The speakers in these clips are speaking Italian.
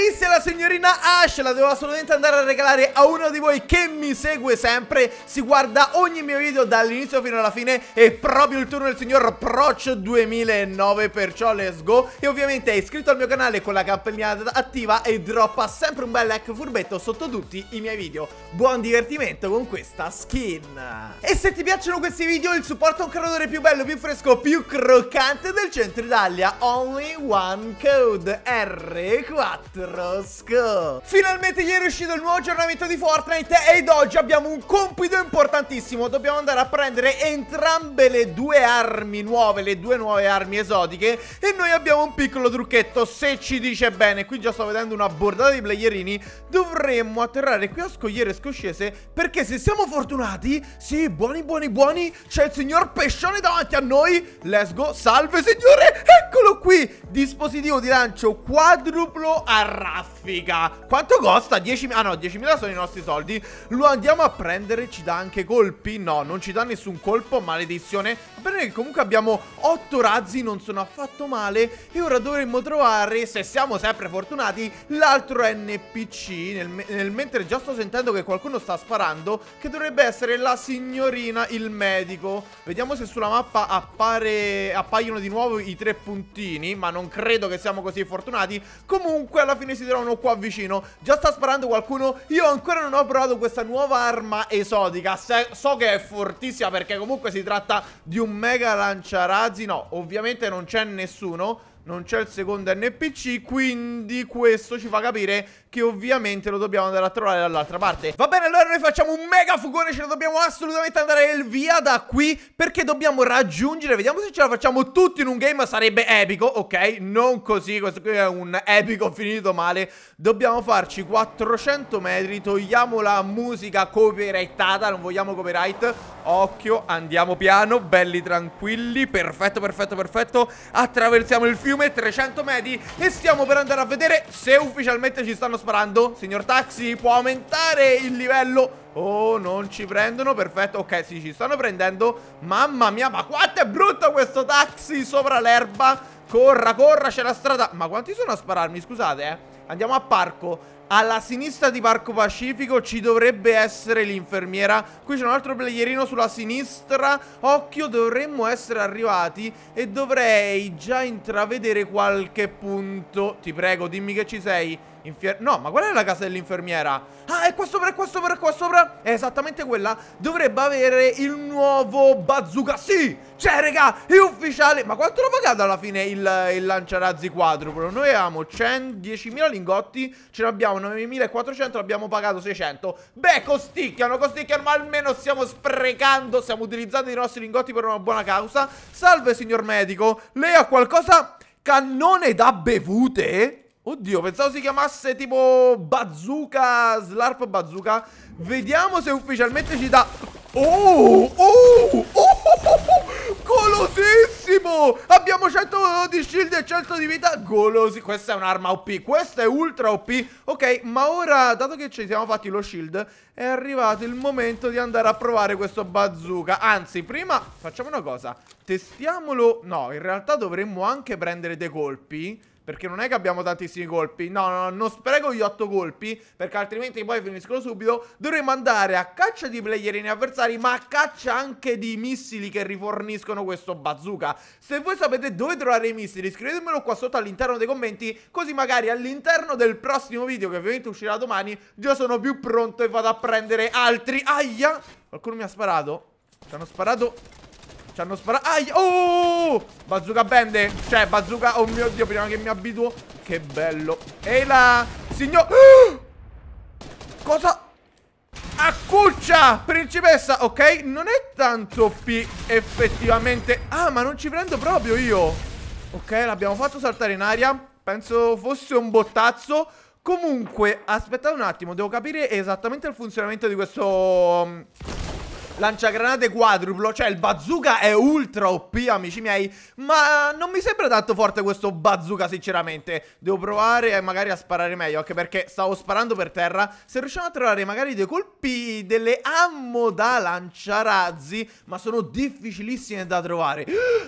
Alice e la signorina Ash la devo assolutamente andare a regalare a uno di voi che mi segue sempre Si guarda ogni mio video dall'inizio fino alla fine È proprio il turno del signor Proc 2009 Perciò let's go. E ovviamente è iscritto al mio canale con la campanella attiva E droppa sempre un bel like furbetto sotto tutti i miei video. Buon divertimento con questa skin. E se ti piacciono questi video il supporto a un creatore più bello, più fresco, più croccante del centro Italia. Only one code R4 Sco Finalmente ieri è uscito il nuovo aggiornamento di Fortnite Ed oggi abbiamo un compito importantissimo. Dobbiamo andare a prendere entrambe le due armi nuove Le due nuove armi esotiche E noi abbiamo un piccolo trucchetto Se ci dice bene. Qui già sto vedendo una bordata di playerini. Dovremmo atterrare qui a Scogliere Scoscese Perché se siamo fortunati Sì, buoni buoni buoni C'è il signor Pescione davanti a noi. Let's go, salve signore. Eccolo qui. Dispositivo di lancio quadruplo a raffica. Quanto costa? 10.000 Ah no, 10.000 sono i nostri soldi. Lo andiamo a prendere Ci dà anche colpi? No, non ci dà nessun colpo Maledizione. Va bene che comunque abbiamo 8 razzi Non sono affatto male. E ora dovremmo trovare Se siamo sempre fortunati L'altro NPC nel, nel mentre già sto sentendo che qualcuno sta sparando Che dovrebbe essere la signorina Il medico. Vediamo se sulla mappa appare, appaiono di nuovo i tre puntini Ma non credo che siamo così fortunati. Comunque alla fine si trovano qua vicino. Già sta sparando qualcuno. Io ancora non ho provato questa nuova arma esotica. Se, So che è fortissima perché comunque si tratta di un mega lanciarazzi. No, ovviamente non c'è nessuno non c'è il secondo NPC, quindi questo ci fa capire che ovviamente lo dobbiamo andare a trovare dall'altra parte. Va bene, allora noi facciamo un mega fugone, ce lo dobbiamo assolutamente andare via da qui, perché dobbiamo raggiungere, vediamo se ce la facciamo tutti in un game, sarebbe epico, ok? Non così, questo qui è un epico finito male. Dobbiamo farci 400 metri, togliamo la musica copyrightata, non vogliamo copyright. Occhio, andiamo piano, belli tranquilli, perfetto, perfetto, perfetto. Attraversiamo il fiume, 300 metri e stiamo per andare a vedere se ufficialmente ci stanno sparando. Signor Taxi, può aumentare il livello? Oh, non ci prendono, perfetto. Ok, sì, ci stanno prendendo. Mamma mia, ma quanto è brutto questo taxi sopra l'erba. Corra, corra, c'è la strada. Ma quanti sono a spararmi, scusate, eh Andiamo a parco. Alla sinistra di Parco Pacifico ci dovrebbe essere l'infermiera. Qui c'è un altro playerino sulla sinistra. Occhio, dovremmo essere arrivati E dovrei già intravedere qualche punto. Ti prego, dimmi che ci sei Infier no, ma qual è la casa dell'infermiera? Ah, qua sopra, è qua sopra, è qua sopra. È esattamente quella. Dovrebbe avere il nuovo bazooka. Sì, c'è, raga, è ufficiale. Ma quanto l'ho pagato alla fine il, il lanciarazzi quadruplo? Noi avevamo 10.000 lingotti Ce ne abbiamo 9.400 L'abbiamo pagato 600 Beh, costicchiano, costicchiano Ma almeno stiamo sprecando Stiamo utilizzando i nostri lingotti per una buona causa. Salve, signor medico. Lei ha qualcosa... Cannone da bevute? Oddio, pensavo si chiamasse tipo bazooka, slurp bazooka. Vediamo se ufficialmente ci dà Oh, oh, oh, oh, golosissimo! Abbiamo 100 di shield e 100 di vita. Golosi, questa è un'arma OP Questa è ultra OP Ok, ma ora, dato che ci siamo fatti lo shield È arrivato il momento di andare a provare questo bazooka. Anzi, prima facciamo una cosa. Testiamolo No, in realtà dovremmo anche prendere dei colpi perché non è che abbiamo tantissimi colpi. No, no, no, non spreco gli 8 colpi Perché altrimenti poi finiscono subito. Dovremmo andare a caccia di playerini avversari Ma a caccia anche di missili che riforniscono questo bazooka. Se voi sapete dove trovare i missili Scrivetemelo qua sotto all'interno dei commenti Così magari all'interno del prossimo video Che ovviamente uscirà domani Già sono più pronto e vado a prendere altri. Aia! Qualcuno mi ha sparato? Ci hanno sparato ci hanno sparato. Ai Oh! Bazooka bende. Cioè bazooka Oh mio dio Prima che mi abituo. Che bello. Ehi là Signor Cosa? Accuccia Principessa. Ok Non è tanto P Effettivamente. Ah ma non ci prendo proprio io. Ok l'abbiamo fatto saltare in aria. Penso fosse un bottazzo. Comunque Aspettate un attimo. Devo capire esattamente il funzionamento di questo lanciagranate quadruplo Cioè il bazooka è ultra OP amici miei Ma non mi sembra tanto forte questo bazooka sinceramente. Devo provare magari a sparare meglio Anche perché stavo sparando per terra. Se riusciamo a trovare magari dei colpi Delle ammo da lanciarazzi Ma sono difficilissime da trovare.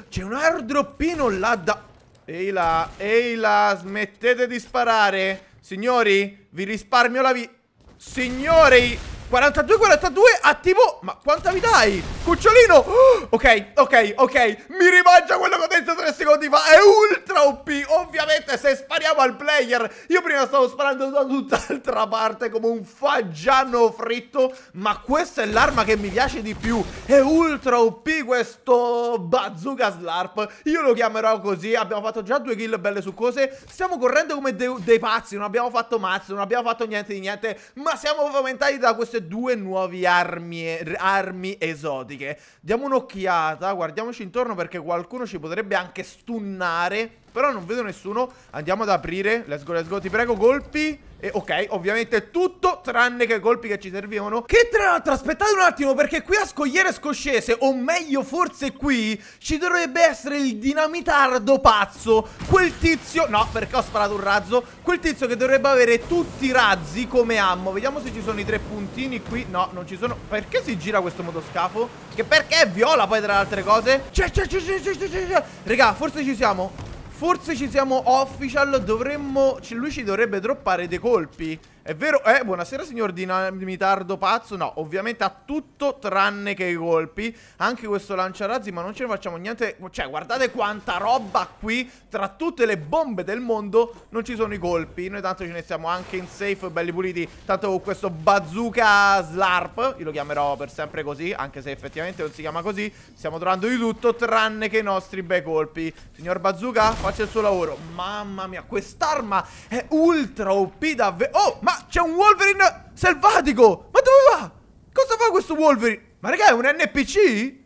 C'è un airdroppino là da Ehi là, ehi là, smettete di sparare. Signori, vi risparmio la vita. Signori, 42, 42, attivo Ma quanta vita hai? Cucciolino oh, Ok, ok, ok Mi rimangia quello che ho detto tre secondi fa È ultra OP Ovviamente se spariamo al player Io prima stavo sparando da tutt'altra parte Come un fagiano fritto Ma questa è l'arma che mi piace di più È ultra OP questo bazooka slurp Io lo chiamerò così Abbiamo fatto già due kill belle su cose Stiamo correndo come de dei pazzi Non abbiamo fatto mazzo Non abbiamo fatto niente di niente Ma siamo fomentati da queste due nuove armi, armi esotiche. Diamo un'occhiata, guardiamoci intorno perché qualcuno ci potrebbe anche stunnare. Però non vedo nessuno. Andiamo ad aprire. Let's go, let's go. Ti prego, colpi. E ok, ovviamente tutto tranne che colpi che ci servivano Che tra l'altro aspettate un attimo perché qui a Scogliere Scoscese O meglio forse qui Ci dovrebbe essere il dinamitardo pazzo Quel tizio, no perché ho sparato un razzo Quel tizio che dovrebbe avere tutti i razzi come ammo Vediamo se ci sono i tre puntini qui No, non ci sono Perché si gira questo motoscafo? Che perché è viola poi tra le altre cose? C'è, c'è, c'è, c'è, c'è, c'è, c'è Raga, forse ci siamo Forse ci siamo official Dovremmo Lui ci dovrebbe droppare dei colpi è vero? Eh, buonasera signor dinamitardo pazzo. No, ovviamente ha tutto tranne che i colpi. Anche questo lanciarazzi Ma non ce ne facciamo niente. Cioè, guardate quanta roba qui. Tra tutte le bombe del mondo Non ci sono i colpi. Noi tanto ce ne stiamo anche in safe Belli puliti. Tanto con questo bazooka slarp Io lo chiamerò per sempre così Anche se effettivamente non si chiama così Stiamo trovando di tutto Tranne che i nostri bei colpi. Signor bazooka, faccia il suo lavoro. Mamma mia, quest'arma è ultra OP davvero Oh, ma c'è un Wolverine selvatico! Ma dove va? Cosa fa questo Wolverine? Ma raga, è un NPC?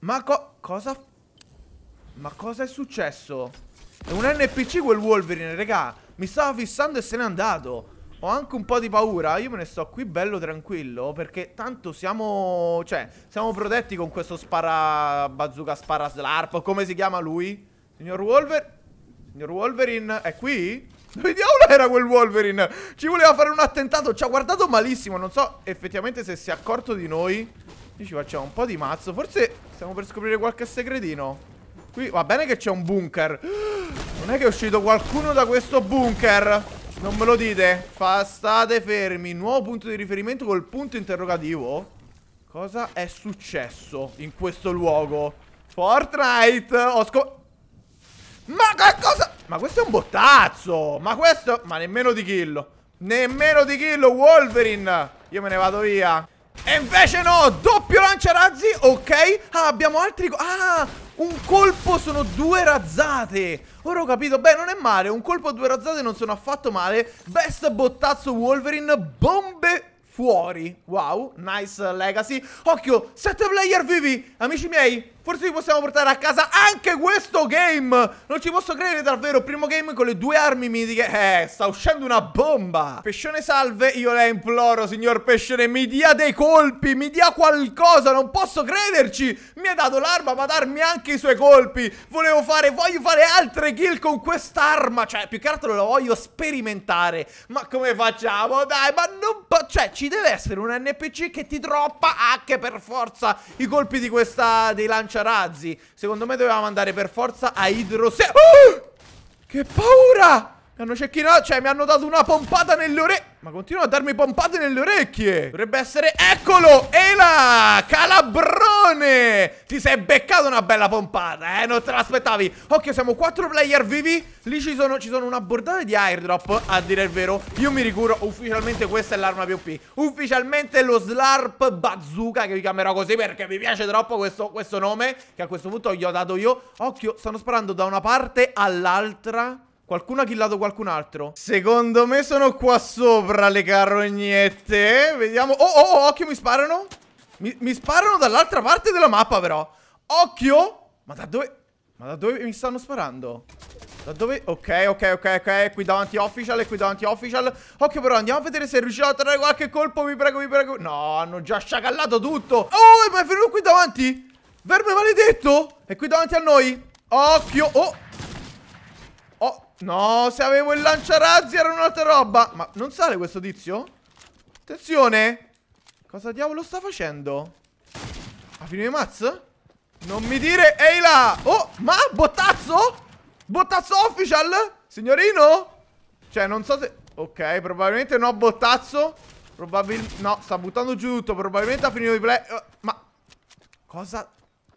Ma co cosa? Ma cosa è successo? È un NPC quel Wolverine, raga. Mi stava fissando e se n'è andato. Ho anche un po' di paura. Io me ne sto qui bello tranquillo. Perché tanto siamo. Cioè, siamo protetti con questo spara. Bazooka spara slarp. Come si chiama lui? Signor Wolverine. Signor Wolverine è qui? Dove diavolo era quel Wolverine? Ci voleva fare un attentato. Ci ha guardato malissimo. Non so effettivamente se si è accorto di noi. Qui ci facciamo un po' di mazzo. Forse stiamo per scoprire qualche segretino. Qui va bene che c'è un bunker. Non è che è uscito qualcuno da questo bunker. Non me lo dite. Fa, State fermi. Nuovo punto di riferimento col punto interrogativo. Cosa è successo in questo luogo? Fortnite. Ho scoperto ma che cosa? Ma questo è un bottazzo! Ma questo... Ma nemmeno di kill Nemmeno di kill Wolverine! Io me ne vado via. E invece no Doppio lanciarazzi Ok. Ah abbiamo altri Ah Un colpo sono due razzate. Ora ho capito Beh non è male Un colpo a due razzate non sono affatto male. Best bottazzo Wolverine Bombe fuori. Wow, nice legacy. Occhio, 7 player vivi Amici miei, forse vi possiamo portare a casa anche questo game! Non ci posso credere davvero Primo game con le due armi mitiche. Eh, sta uscendo una bomba! Pescione salve, io la imploro signor Pescione Mi dia dei colpi, mi dia qualcosa Non posso crederci! Mi ha dato l'arma ma darmi anche i suoi colpi! Volevo fare, voglio fare altre kill con quest'arma! Cioè, più che altro lo voglio sperimentare. Ma come facciamo? Dai, ma non... Cioè, ci deve essere un NPC che ti droppa anche per forza i colpi di questa dei lanciarazzi. Secondo me dovevamo andare per forza a idrose... Oh! Che paura! Mi hanno cecchinato, cioè mi hanno dato una pompata nelle orecchie. Ma continuano a darmi pompate nelle orecchie. Dovrebbe essere, eccolo, Ela, calabrone. Ti sei beccato una bella pompata, eh, non te l'aspettavi. Occhio, siamo quattro player vivi. Lì ci sono, ci sono una bordata di airdrop, a dire il vero. Io mi ricuro, ufficialmente questa è l'arma più OP. Ufficialmente lo Slarp Bazooka, che vi chiamerò così perché mi piace troppo questo, questo nome, che a questo punto gli ho dato io. Occhio, stanno sparando da una parte all'altra. Qualcuno ha killato qualcun altro? Secondo me sono qua sopra le carrognette. Vediamo. Oh oh oh occhio mi sparano. Mi, mi sparano dall'altra parte della mappa però. Occhio. Ma da dove Ma da dove mi stanno sparando? Da dove? Ok, ok, ok, ok. Qui davanti official e qui davanti official. Occhio però andiamo a vedere se riusciamo a trarre qualche colpo. Vi prego, vi prego. No, hanno già sciacallato tutto. Oh, ma è venuto qui davanti. Verme maledetto. È qui davanti a noi. Occhio. Oh, no, se avevo il lanciarazzi era un'altra roba. Ma non sale questo tizio? Attenzione. Cosa diavolo sta facendo? Ha finito i mazz? Non mi dire, ehi là. Oh, ma bottazzo? Bottazzo official? Signorino? Cioè, non so se... Ok, probabilmente no, bottazzo. Probabilmente... No, sta buttando giù tutto. Probabilmente ha finito di play... Uh, ma... Cosa...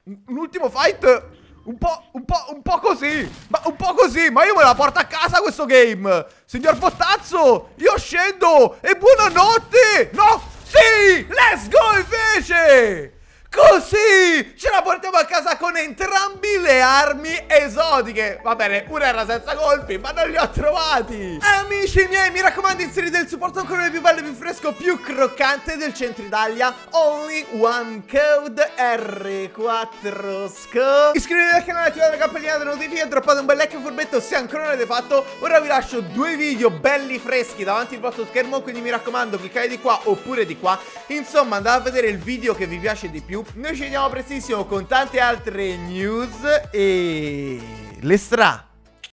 Un ultimo fight... Un po', un po', un po' così. Ma un po' così Ma io me la porto a casa questo game. Signor Bottazzo Io scendo E buonanotte. No Sì Let's go invece Così! Ce la portiamo a casa con entrambi le armi esotiche. Va bene, una era senza colpi ma non li ho trovati. Amici miei, mi raccomando inserite il supporto ancora più bello, più fresco, più croccante del centro Italia. Only one code R4 SCO Iscrivetevi al canale, attivate la campanellina delle notifiche Droppate un bel like furbetto se ancora non l'avete fatto. Ora vi lascio due video belli freschi davanti al vostro schermo Quindi mi raccomando cliccate di qua oppure di qua. Insomma andate a vedere il video che vi piace di più noi ci vediamo prestissimo con tante altre news e... L'estra